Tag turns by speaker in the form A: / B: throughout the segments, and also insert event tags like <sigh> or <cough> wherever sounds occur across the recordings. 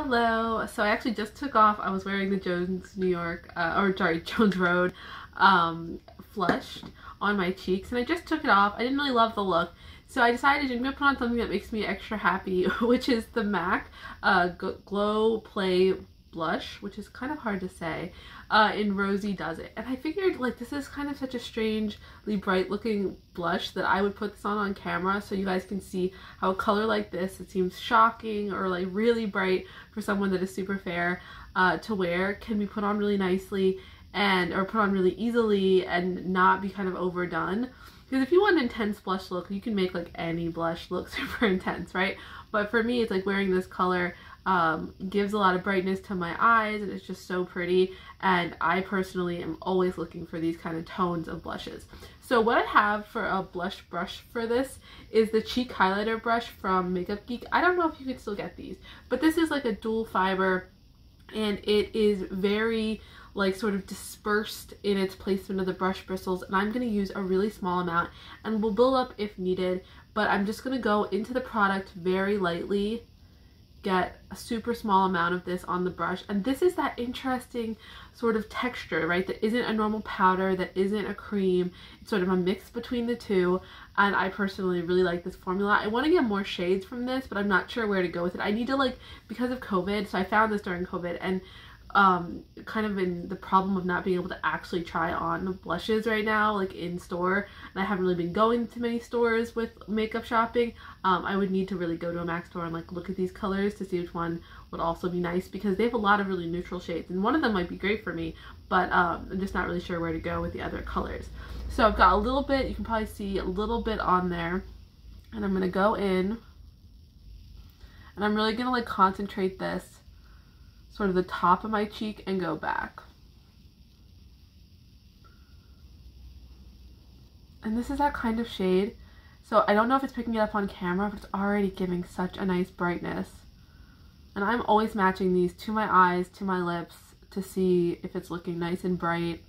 A: Hello. So I actually just took off. I was wearing the Jones New York, uh, or sorry, <laughs> Jones Road um, flushed on my cheeks. And I just took it off. I didn't really love the look. So I decided I'm going to put on something that makes me extra happy, <laughs> which is the MAC uh, Glow Play blush, which is kind of hard to say, uh, in Rosy Does It. And I figured like this is kind of such a strangely bright looking blush that I would put this on on camera so you guys can see how a color like this, it seems shocking or like really bright for someone that is super fair uh, to wear, can be put on really nicely and or put on really easily and not be kind of overdone. Because if you want an intense blush look, you can make like any blush look <laughs> super intense, right? But for me, it's like wearing this color um, gives a lot of brightness to my eyes and it's just so pretty and I personally am always looking for these kind of tones of blushes. So what I have for a blush brush for this is the cheek highlighter brush from Makeup Geek. I don't know if you can still get these, but this is like a dual fiber and it is very like sort of dispersed in its placement of the brush bristles and I'm going to use a really small amount and will build up if needed but I'm just going to go into the product very lightly get a super small amount of this on the brush. And this is that interesting sort of texture right? That isn't a normal powder that isn't a cream. It's sort of a mix between the two. And I personally really like this formula. I want to get more shades from this but I'm not sure where to go with it. I need to like because of COVID so I found this during COVID and um, kind of in the problem of not being able to actually try on blushes right now, like in store. And I haven't really been going to many stores with makeup shopping. Um, I would need to really go to a MAC store and like look at these colors to see which one would also be nice because they have a lot of really neutral shades. And one of them might be great for me, but um, I'm just not really sure where to go with the other colors. So I've got a little bit, you can probably see a little bit on there. And I'm going to go in and I'm really going to like concentrate this sort of the top of my cheek and go back. And this is that kind of shade. So I don't know if it's picking it up on camera, but it's already giving such a nice brightness. And I'm always matching these to my eyes, to my lips, to see if it's looking nice and bright.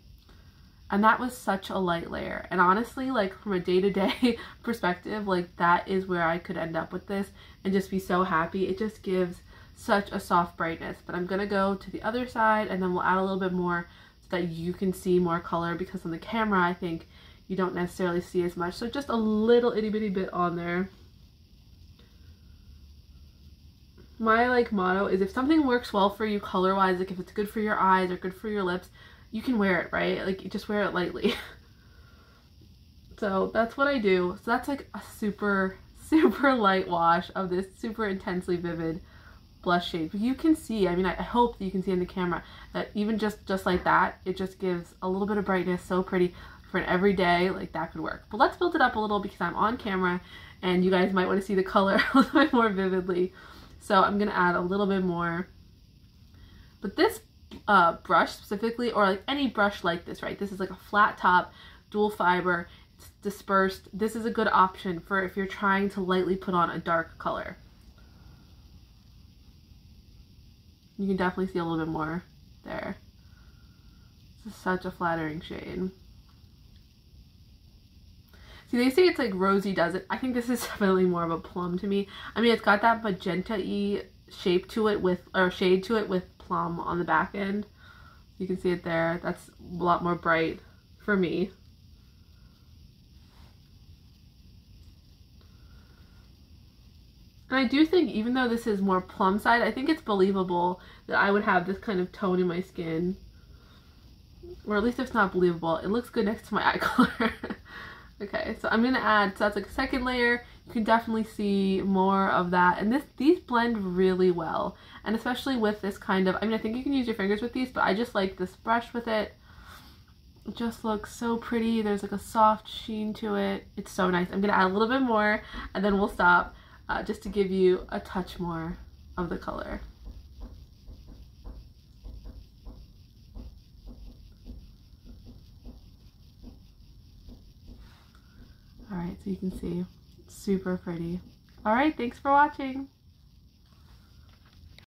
A: And that was such a light layer. And honestly, like from a day-to-day -day <laughs> perspective, like that is where I could end up with this and just be so happy. It just gives such a soft brightness. But I'm going to go to the other side and then we'll add a little bit more so that you can see more color because on the camera I think you don't necessarily see as much. So just a little itty bitty bit on there. My like motto is if something works well for you color wise, like if it's good for your eyes or good for your lips, you can wear it, right? Like you just wear it lightly. <laughs> so that's what I do. So that's like a super, <laughs> super light wash of this super intensely vivid blush shade. You can see, I mean, I hope you can see in the camera that even just, just like that, it just gives a little bit of brightness, so pretty for an everyday, like that could work. But let's build it up a little because I'm on camera and you guys might want to see the color <laughs> a little bit more vividly. So I'm going to add a little bit more. But this uh, brush specifically, or like any brush like this, right? This is like a flat top, dual fiber, it's dispersed. This is a good option for if you're trying to lightly put on a dark color. You can definitely see a little bit more there. This is such a flattering shade. See, they say it's like rosy does it. I think this is <laughs> definitely more of a plum to me. I mean, it's got that magenta-y shape to it with, or shade to it with plum on the back end. You can see it there. That's a lot more bright for me. And I do think even though this is more plum side, I think it's believable that I would have this kind of tone in my skin. Or at least it's not believable, it looks good next to my <laughs> eye color. okay, so I'm going to add, so that's like a second layer. You can definitely see more of that. And this these blend really well. And especially with this kind of, I mean, I think you can use your fingers with these, but I just like this brush with it. It just looks so pretty. There's like a soft sheen to it. It's so nice. I'm going to add a little bit more and then we'll stop uh, just to give you a touch more of the color. Alright, so you can see, super pretty. Alright, thanks for watching.